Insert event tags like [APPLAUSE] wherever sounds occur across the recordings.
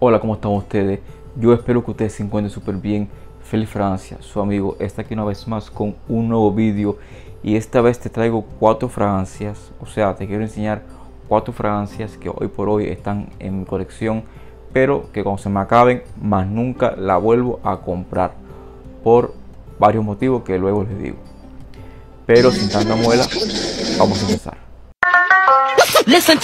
Hola, ¿cómo están ustedes? Yo espero que ustedes se encuentren súper bien. Feliz Francia, su amigo está aquí una vez más con un nuevo vídeo y esta vez te traigo cuatro fragancias, o sea, te quiero enseñar cuatro fragancias que hoy por hoy están en mi colección, pero que cuando se me acaben, más nunca la vuelvo a comprar por varios motivos que luego les digo. Pero sin tanta muela, vamos a empezar. Listen.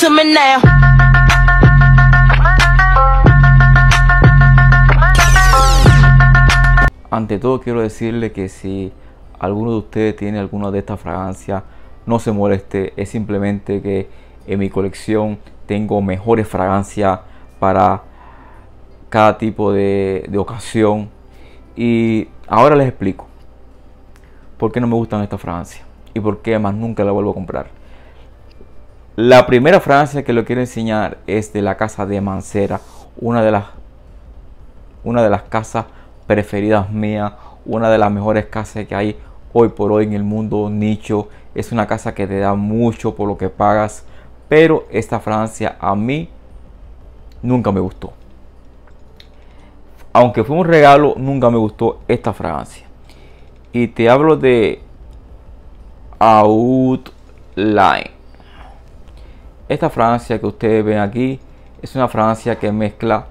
Ante todo quiero decirle que si alguno de ustedes tiene alguna de estas fragancias, no se moleste, es simplemente que en mi colección tengo mejores fragancias para cada tipo de, ocasión. Y ahora les explico por qué no me gustan estas fragancias y por qué más nunca la vuelvo a comprar. La primera fragancia que les quiero enseñar es de la casa de Mancera, una de las, una de las casas preferidas mías, una de las mejores casas que hay hoy por hoy en el mundo nicho. Es una casa que te da mucho por lo que pagas, pero esta fragancia a mí nunca me gustó. Aunque fue un regalo, nunca me gustó esta fragancia. Y te hablo de Outline. Esta fragancia que ustedes ven aquí es una fragancia que mezcla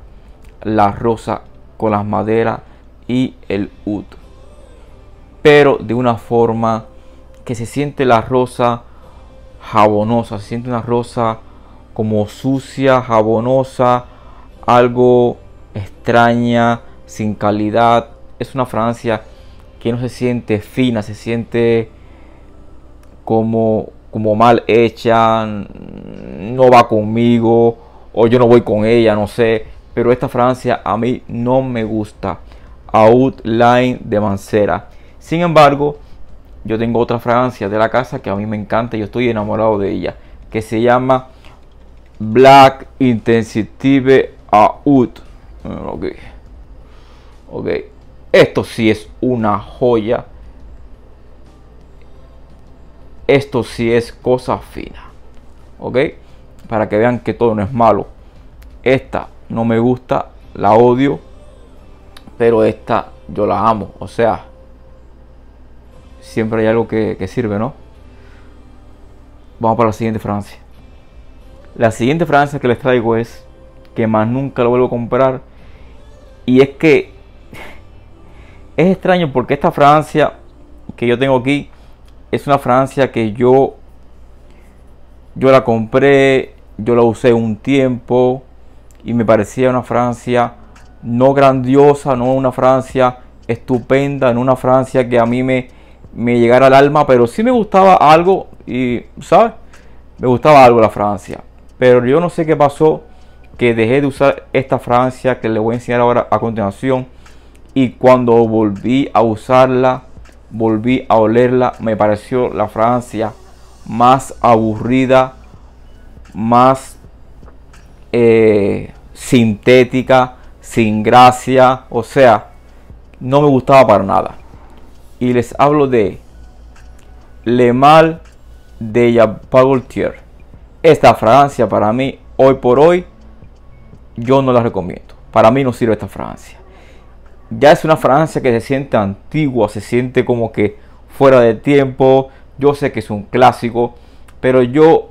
la rosa con las maderas y el oud. Pero de una forma que se siente la rosa jabonosa, se siente una rosa como sucia, jabonosa, algo extraña, sin calidad. Es una fragancia que no se siente fina, se siente como, como mal hecha, no va conmigo, o yo no voy con ella, no sé. Pero esta fragancia a mí no me gusta. Outline de Mancera. Sin embargo, yo tengo otra fragancia de la casa que a mí me encanta y yo estoy enamorado de ella. Que se llama Black Intensive Oud. Ok. Ok. Esto sí es una joya. Esto sí es cosa fina. Ok. Para que vean que todo no es malo. Esta no me gusta. La odio. Pero esta yo la amo. O sea. Siempre hay algo que, sirve, ¿no? Vamos para la siguiente Francia. La siguiente Francia que les traigo es que más nunca lo vuelvo a comprar. Y es que [LAUGHS] es extraño porque esta Francia que yo tengo aquí es una Francia que yo yo la compré, yo la usé un tiempo y me parecía una Francia no grandiosa, no una Francia estupenda, no una Francia que a mí me, me llegara al alma, pero sí me gustaba algo y, ¿sabes? Me gustaba algo la Francia. Pero yo no sé qué pasó, que dejé de usar esta Francia que le voy a enseñar ahora a continuación. Y cuando volví a usarla, volví a olerla, me pareció la Francia más aburrida, más eh, sintética, sin gracia, o sea, no me gustaba para nada. Y les hablo de Le Mal de Jean Esta fragancia para mí, hoy por hoy, yo no la recomiendo. Para mí no sirve esta fragancia. Ya es una fragancia que se siente antigua, se siente como que fuera de tiempo. Yo sé que es un clásico, pero yo,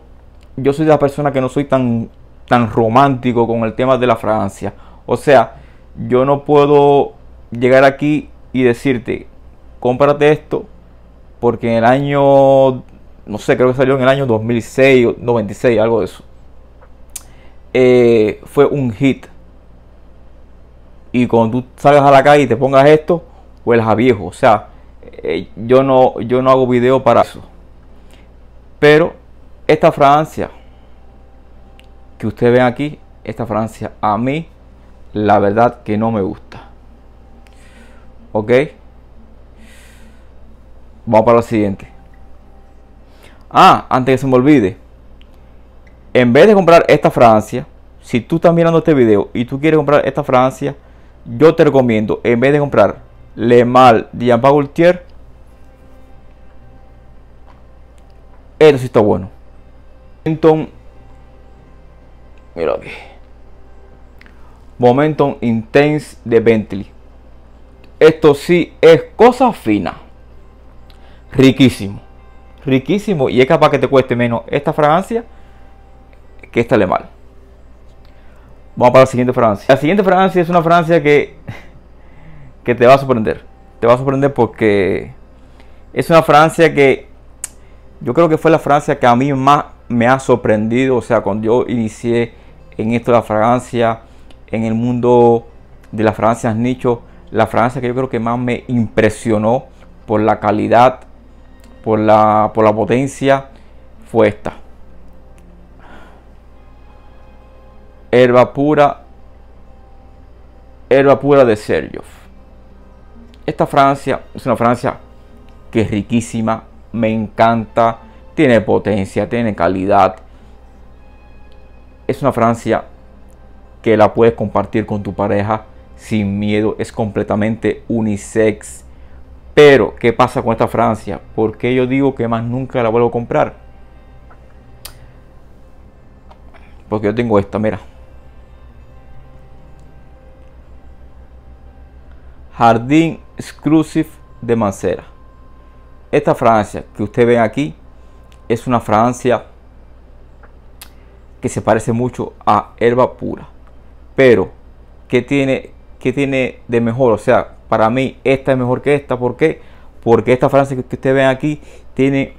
yo soy de la persona que no soy tan, tan romántico con el tema de la fragancia. O sea, yo no puedo llegar aquí y decirte, cómprate esto, porque en el año, no sé, creo que salió en el año 2006 o 96, algo de eso. Eh, fue un hit. Y cuando tú salgas a la calle y te pongas esto, hueles a viejo. O sea, eh, yo, no, yo no hago video para eso. Pero esta Francia que ustedes ven aquí, esta Francia a mí la verdad que no me gusta. ¿Ok? Vamos para lo siguiente. Ah, antes que se me olvide. En vez de comprar esta Francia, si tú estás mirando este video y tú quieres comprar esta Francia, yo te recomiendo, en vez de comprar Le Mal de Jean Gaultier, esto sí está bueno. Entonces, mira aquí. Momentum Intense de Bentley. Esto sí es cosa fina. Riquísimo. Riquísimo. Y es capaz que te cueste menos esta fragancia que esta alemán. Vamos para la siguiente fragancia. La siguiente fragancia es una fragancia que, [LAUGHS] que te va a sorprender. Te va a sorprender porque es una fragancia que yo creo que fue la fragancia que a mí más me ha sorprendido. O sea, cuando yo inicié en esto la fragancia, en el mundo de las fragancias nicho, la fragancia que yo creo que más me impresionó por la calidad, por la, por la potencia, fue esta. Herba pura, herba pura de Sergio. Esta Francia es una Francia que es riquísima, me encanta, tiene potencia, tiene calidad. Es una Francia que la puedes compartir con tu pareja sin miedo, es completamente unisex. Pero, ¿qué pasa con esta Francia? porque yo digo que más nunca la vuelvo a comprar? Porque yo tengo esta, mira. Jardín Exclusive de Mancera. Esta Francia que usted ve aquí es una Francia que se parece mucho a herba pura. Pero, ¿qué tiene, qué tiene de mejor? O sea, para mí esta es mejor que esta. ¿Por qué? Porque esta Francia que usted ve aquí tiene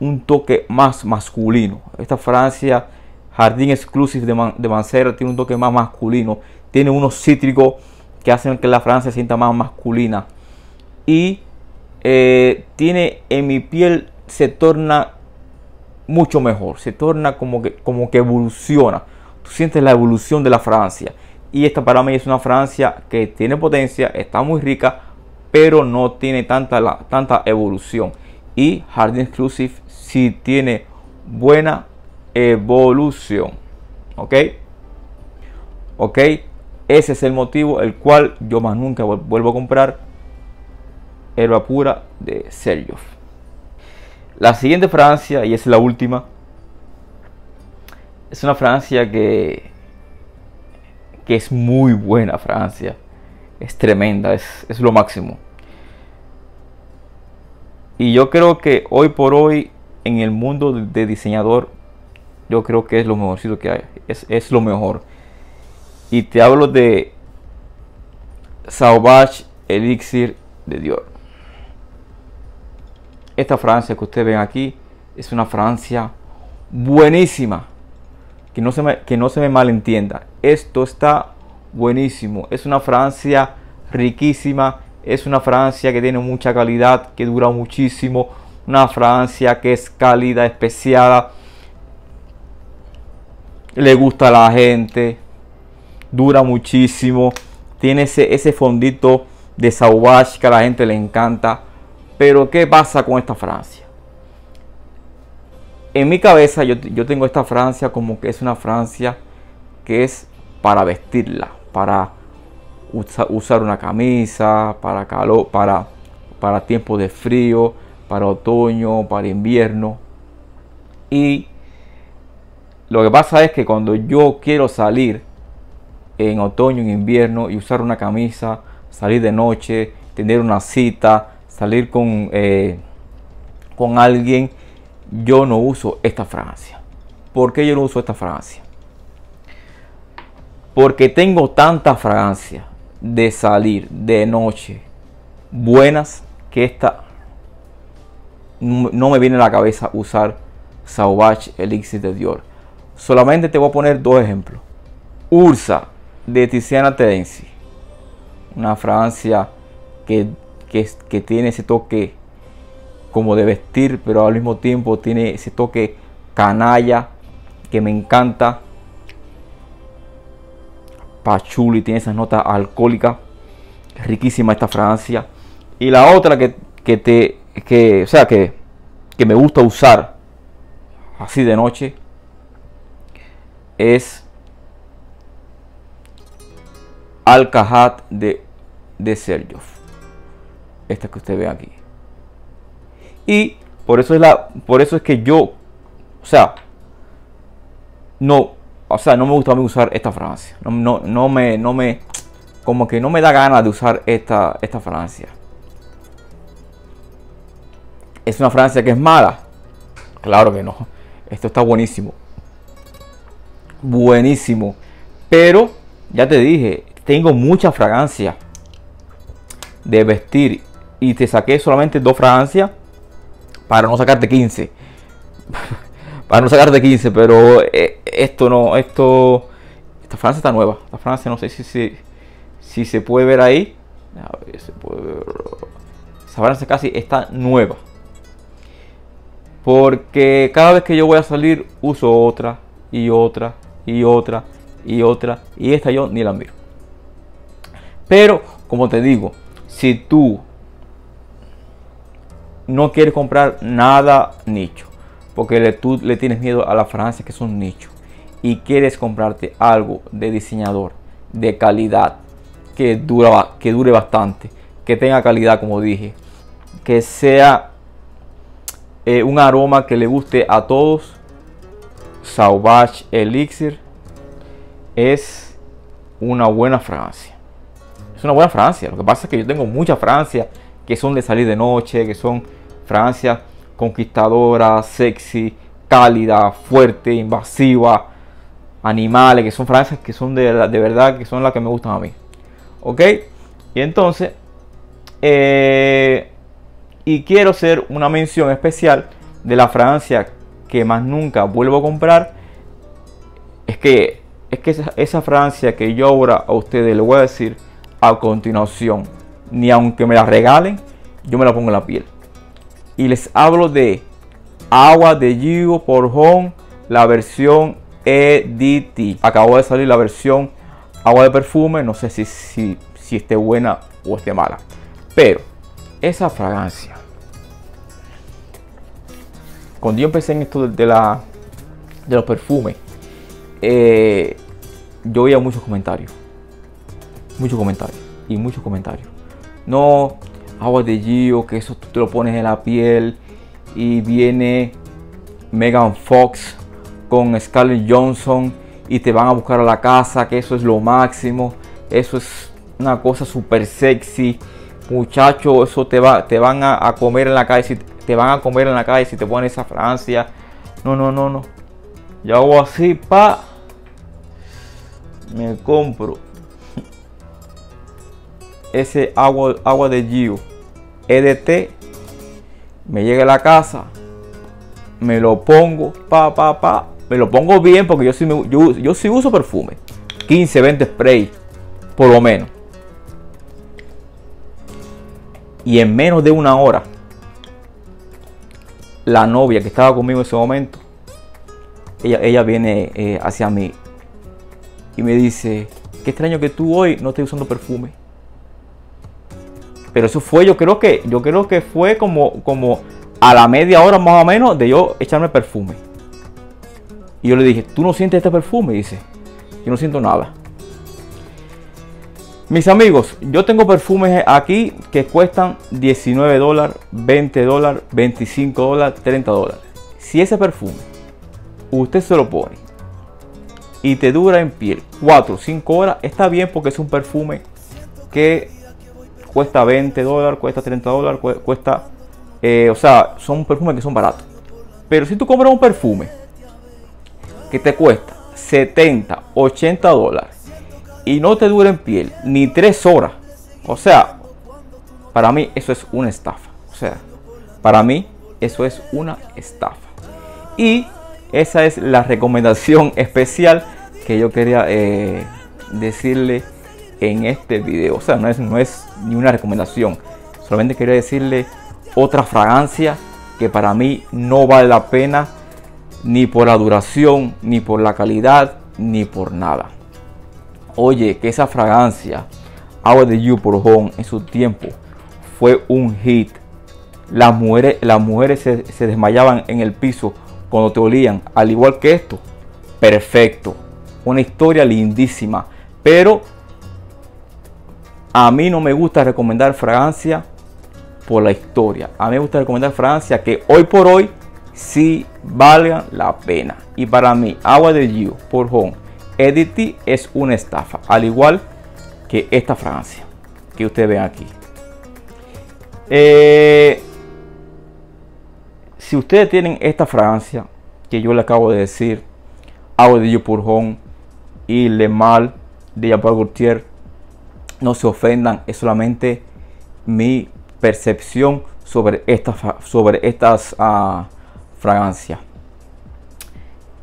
un toque más masculino. Esta Francia Jardín Exclusive de, de Mancera tiene un toque más masculino. Tiene unos cítricos que hacen que la Francia se sienta más masculina. Y eh, tiene en mi piel se torna mucho mejor, se torna como que, como que evoluciona. Tú sientes la evolución de la Francia. Y esta para mí es una Francia que tiene potencia, está muy rica, pero no tiene tanta, tanta evolución. Y Jardín Exclusive sí tiene buena evolución. ¿Ok? ¿Ok? Ese es el motivo el cual yo más nunca vuelvo a comprar herba pura de Sergio. La siguiente Francia, y es la última, es una Francia que, que es muy buena Francia. Es tremenda, es, es lo máximo. Y yo creo que hoy por hoy en el mundo de diseñador, yo creo que es lo mejorcito que hay. Es, es lo mejor. Y te hablo de Sauvage Elixir de Dior. Esta Francia que ustedes ven aquí es una Francia buenísima. Que no, se me, malentienda. Esto está buenísimo. Es una Francia riquísima. Es una Francia que tiene mucha calidad, que dura muchísimo. Una Francia que es cálida, especiada. Le gusta a la gente dura muchísimo, tiene ese, ese fondito de sauvage que a la gente le encanta. Pero ¿qué pasa con esta Francia? En mi cabeza yo, tengo esta Francia como que es una Francia que es para vestirla, para usar una camisa, para calor, para, para tiempo de frío, para otoño, para invierno. Y lo que pasa es que cuando yo quiero salir en otoño, en invierno y usar una camisa, salir de noche, tener una cita, salir con, eh, con alguien, yo no uso esta fragancia. ¿Por qué yo no uso esta fragancia? Porque tengo tanta fragancia de salir de noche buenas que esta no me viene a la cabeza usar Sauvage Elixir de Dior. Solamente te voy a poner dos ejemplos. Ursa de Tiziana Terenzi. Una Francia que, que, tiene ese toque como de vestir, pero al mismo tiempo tiene ese toque canalla que me encanta. Pachuli tiene esas notas alcohólicas. Riquísima esta Francia. Y la otra que, que te que, o sea, que, que me gusta usar así de noche es al de, de Sergio. Esta que usted ve aquí. Y por eso es la. Por eso es que yo. O sea. No. o sea, no me gusta a mí usar esta fragancia. No, no, no me, no me, como que no me da ganas de usar esta, esta fragancia. ¿Es una fragancia que es mala? Claro que no. Esto está buenísimo. Buenísimo. Pero, ya te dije, tengo mucha fragancia de vestir. Y te saqué solamente dos fragancias para no sacarte 15. [LAUGHS] para no sacarte 15, pero eh, esto no, esto... Esta fragancia está nueva. Esta fragancia no sé si, si, si se puede ver ahí. A ver, se puede ver. Esa fragancia casi está nueva. Porque cada vez que yo voy a salir uso otra y otra y otra y otra. Y esta yo ni la miro. Pero, como te digo, si tú no quieres comprar nada nicho, porque le, tú le tienes miedo a la Francia que es un nicho, y quieres comprarte algo de diseñador, de calidad, que, dura, que dure bastante, que tenga calidad, como dije, que sea eh, un aroma que le guste a todos. Sauvage Elixir es una buena fragancia. Es una buena fragancia. Lo que pasa es que yo tengo muchas fragancias que son de salir de noche, que son fragancias conquistadoras, sexy, cálida, fuerte, invasiva, animales, que son fragancias que son de, de verdad, que son las que me gustan a mí. ¿Ok? Y entonces, eh, y quiero hacer una mención especial de la fragancia que más nunca vuelvo a comprar. Es que, es que esa, esa fragancia que yo ahora a ustedes les voy a decir a continuación, ni aunque me la regalen, yo me la pongo en la piel. Y les hablo de agua de Gio por la versión EDT. Acabo de salir la versión agua de perfume, no sé si, si, si esté buena o esté mala. Pero esa fragancia cuando yo empecé en esto de, la, de los perfumes, eh, yo oía muchos comentarios. Muchos comentarios. Y muchos comentarios. No, agua de Gio, que eso tú te lo pones en la piel. Y viene Megan Fox con Scarlett Johnson. Y te van a buscar a la casa, que eso es lo máximo. Eso es una cosa súper sexy. Muchachos, eso te, va, te van a, a comer en la calle. Si, te van a comer en la calle si te pones esa Francia. No, no, no, no. Yo hago así, pa. Me compro ese agua, agua de Gio EDT. Me llega a la casa. Me lo pongo, pa, pa, pa. Me lo pongo bien porque yo sí, me, yo, yo sí uso perfume. 15, 20 spray. Por lo menos. Y en menos de una hora la novia que estaba conmigo en ese momento, ella, ella viene eh, hacia mí y me dice, qué extraño que tú hoy no estés usando perfume. Pero eso fue, yo creo que, yo creo que fue como, como a la media hora más o menos de yo echarme perfume. Y yo le dije, ¿tú no sientes este perfume? Dice, yo no siento nada. Mis amigos, yo tengo perfumes aquí que cuestan 19 dólares, 20 dólares, 25 dólares, 30 dólares. Si ese perfume usted se lo pone y te dura en piel 4 o 5 horas, está bien porque es un perfume que cuesta 20 dólares, cuesta 30 dólares, cuesta... Eh, o sea, son perfumes que son baratos. Pero si tú compras un perfume que te cuesta 70, 80 dólares y no te dura en piel ni tres horas. O sea, para mí eso es una estafa. O sea, para mí eso es una estafa. Y esa es la recomendación [LAUGHS] especial que yo quería eh, decirle en este video. O sea, no es, no es ni una recomendación. Solamente quería decirle otra fragancia que para mí no vale la pena ni por la duración, ni por la calidad, ni por nada. Oye, que esa fragancia, Agua de You por Home, en su tiempo fue un hit. Las mujeres, las mujeres se, se desmayaban en el piso cuando te olían, al igual que esto. Perfecto. Una historia lindísima. Pero a mí no me gusta recomendar fragancia por la historia. A mí me gusta recomendar fragancia que hoy por hoy si valgan la pena. Y para mí, Agua de You por Home Edity es una estafa, al igual que esta Francia que ustedes ven aquí. Eh, si ustedes tienen esta Francia que yo le acabo de decir, Agua de You por Home y Le Mal de Jean-Paul no se ofendan, es solamente mi percepción sobre, esta, sobre estas uh, fragancias.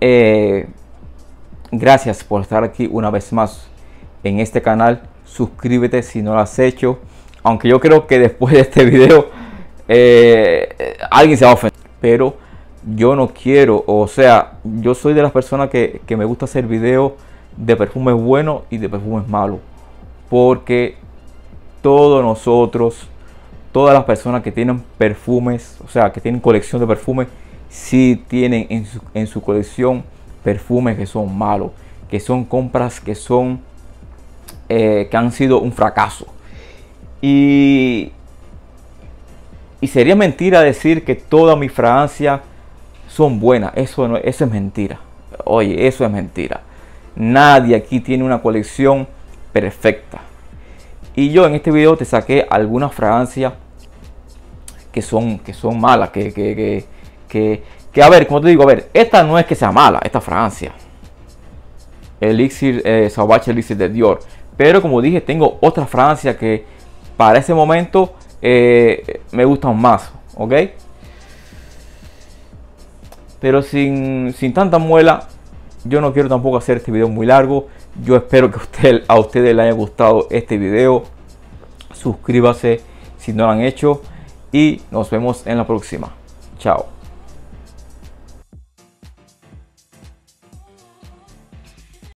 Eh, gracias por estar aquí una vez más en este canal. Suscríbete si no lo has hecho. Aunque yo creo que después de este video eh, alguien se va a ofender. Pero yo no quiero, o sea, yo soy de las personas que, que me gusta hacer videos de perfumes buenos y de perfumes malos. Porque todos nosotros, todas las personas que tienen perfumes, o sea, que tienen colección de perfumes, sí tienen en su, colección perfumes que son malos, que son compras que son, eh, que han sido un fracaso. Y, y sería mentira decir que todas mis fragancias son buenas. Eso, no, eso es mentira. Oye, eso es mentira. Nadie aquí tiene una colección perfecta. Y yo en este video te saqué algunas fragancias que son, que son malas, que, que, que, que, a ver, como te digo, a ver, esta no es que sea mala, esta fragancia. Elixir, eh, Sauvage Elixir de Dior. Pero como dije, tengo otra fragancia que para ese momento eh, me gustan más, ¿ok? Pero sin, sin tanta muela, yo no quiero tampoco hacer este video muy largo. Yo espero que a ustedes les haya gustado este video. Suscríbase si no lo han hecho. Y nos vemos en la próxima. Chao.